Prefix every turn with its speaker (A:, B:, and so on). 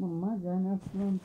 A: मम्मा जाना फ्रॉम